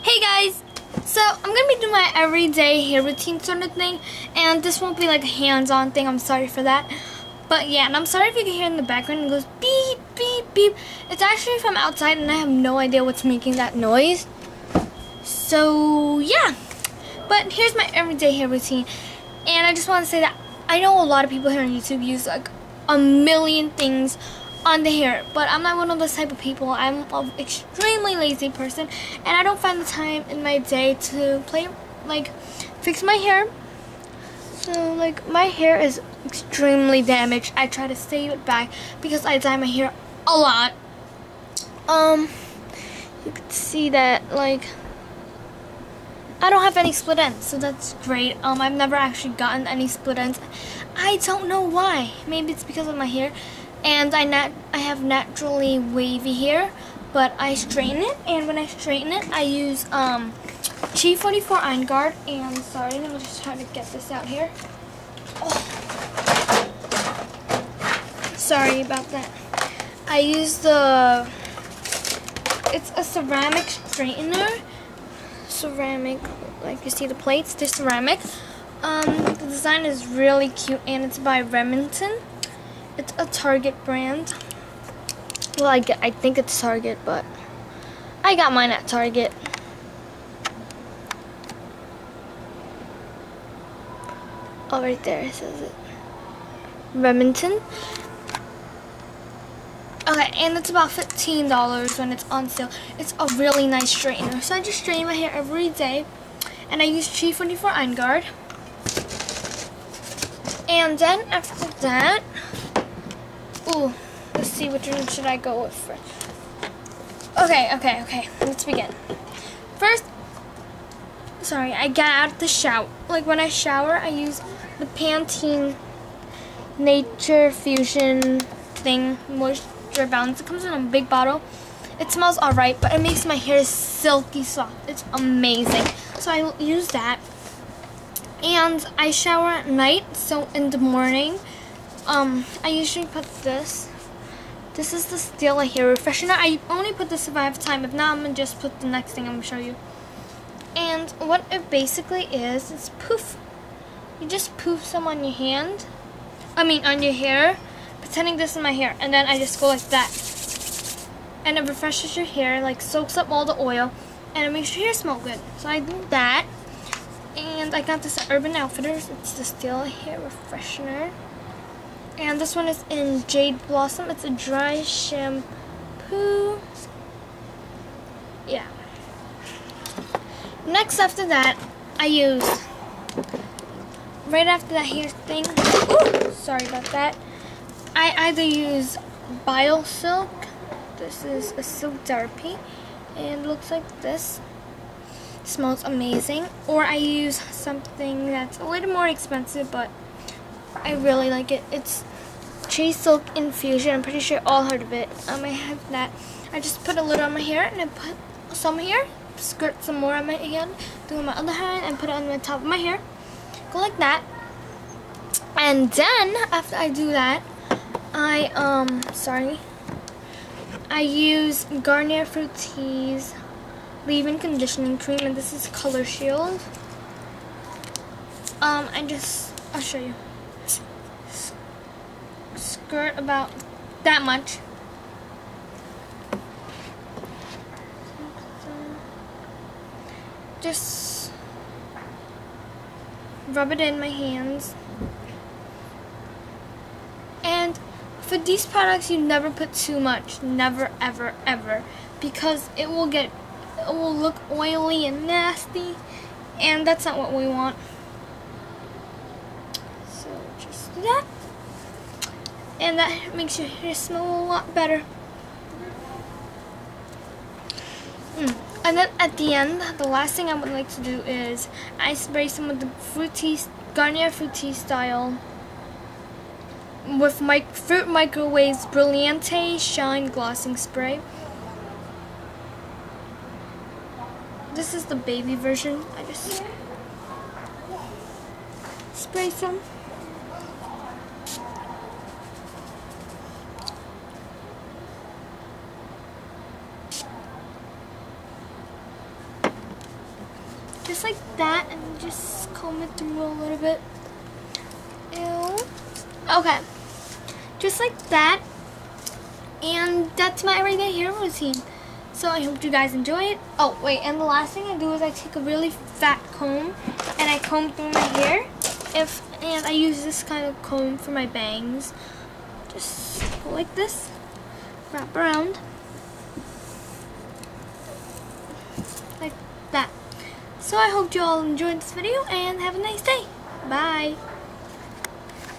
Hey guys! So I'm gonna be doing my everyday hair routine sort of thing and this won't be like a hands-on thing, I'm sorry for that. But yeah, and I'm sorry if you can hear in the background it goes beep, beep, beep. It's actually from outside and I have no idea what's making that noise. So yeah, but here's my everyday hair routine. And I just want to say that I know a lot of people here on YouTube use like a million things on the hair, but I'm not one of those type of people. I'm an extremely lazy person, and I don't find the time in my day to play, like, fix my hair. So, like, my hair is extremely damaged. I try to save it back because I dye my hair a lot. Um, you can see that, like, I don't have any split ends, so that's great. Um, I've never actually gotten any split ends. I don't know why. Maybe it's because of my hair and I nat I have naturally wavy hair, but I straighten it, and when I straighten it, I use um, Chi 44 Iron Guard, and sorry, let me just try to get this out here. Oh. Sorry about that. I use the, it's a ceramic straightener, ceramic, like you see the plates, they're ceramic. Um, the design is really cute, and it's by Remington. It's a Target brand. Well, I, get, I think it's Target, but I got mine at Target. Oh, right there it says it. Remington. Okay, and it's about $15 when it's on sale. It's a really nice straightener. So I just straighten my hair every day. And I use Chi 44 Iron Guard. And then after that, Ooh, let's see which one should I go with first. Okay, okay, okay. Let's begin. First, sorry, I got out of the shower. Like when I shower, I use the Pantene Nature Fusion thing moisture balance. It comes in a big bottle. It smells alright, but it makes my hair silky soft. It's amazing. So I use that. And I shower at night, so in the morning, um, I usually put this. This is the Stila Hair Refreshener. I only put this if I have time. If not, I'm going to just put the next thing I'm going to show you. And what it basically is, it's poof. You just poof some on your hand. I mean, on your hair. Pretending this is my hair. And then I just go like that. And it refreshes your hair, like soaks up all the oil. And it makes your hair smell good. So I do that. And I got this at Urban Outfitters. It's the Stila Hair Refreshener. And this one is in Jade Blossom. It's a dry shampoo. Yeah. Next after that, I use, right after that hair thing, ooh, sorry about that, I either use BioSilk. This is a silk therapy. And looks like this. Smells amazing. Or I use something that's a little more expensive, but I really like it. It's Chi's Silk Infusion. I'm pretty sure all heard of it. Um, I have that. I just put a little on my hair and I put some here. Skirt some more on my hand. Do my other hand and put it on the top of my hair. Go like that. And then after I do that, I um sorry. I use Garnier Fructis leave-in conditioning cream and this is Color Shield. Um, I just I'll show you skirt about that much. Just rub it in my hands. And for these products, you never put too much. Never, ever, ever. Because it will get, it will look oily and nasty. And that's not what we want. So just do that and that makes your hair smell a lot better. Mm. And then at the end, the last thing I would like to do is I spray some of the fruity Garnier Fructis style with my Fruit Microwaves Brilliantine Shine Glossing Spray. This is the baby version. I just spray some. Just like that, and just comb it through a little bit. Ew. Okay, just like that, and that's my everyday hair routine. So I hope you guys enjoy it. Oh, wait, and the last thing I do is I take a really fat comb and I comb through my hair. If And I use this kind of comb for my bangs. Just like this, wrap around. Like. So I hope you all enjoyed this video and have a nice day. Bye.